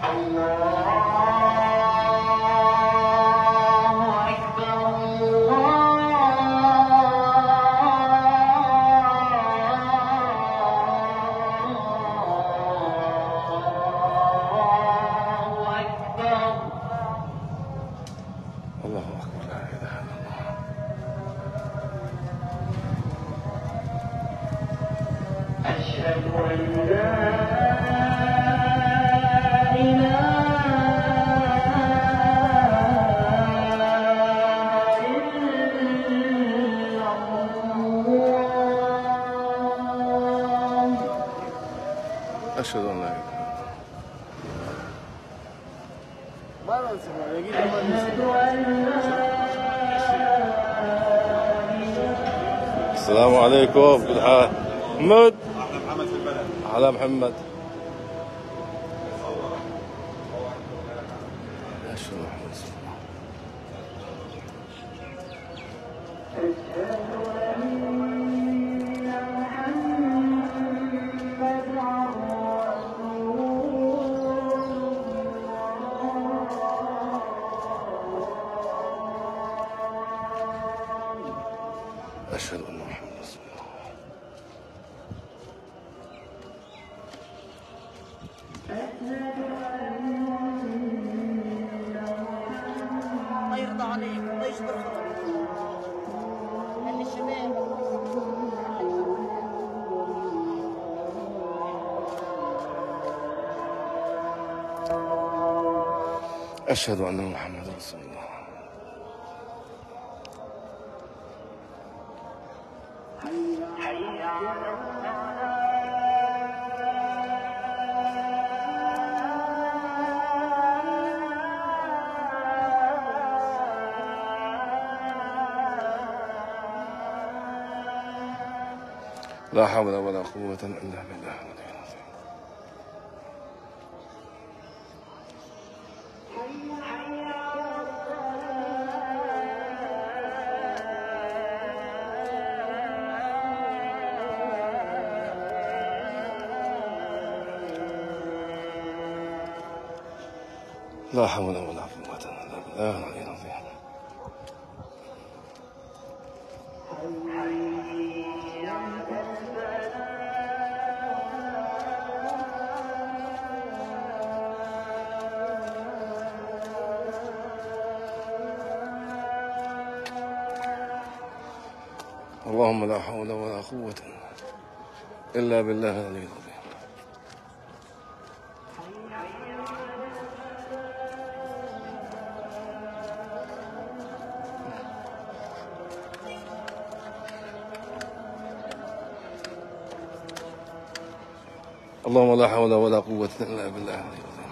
Allah أشهد أن السلام عليكم. كل حال محمد على محمد. أشهد أن الله عليك. الله يجبر خاطرك. الشباب. أشهد أن محمد رسول الله. حي على لا حول ولا قوة إلا بالله. لا حول ولا قوة إلا بالله. العلي العظيم اللهم لا حول ولا قوة إلا بالله العلي العظيم. اللهم لا حول ولا قوة إلا بالله العلي العظيم.